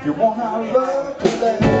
If you want our love today.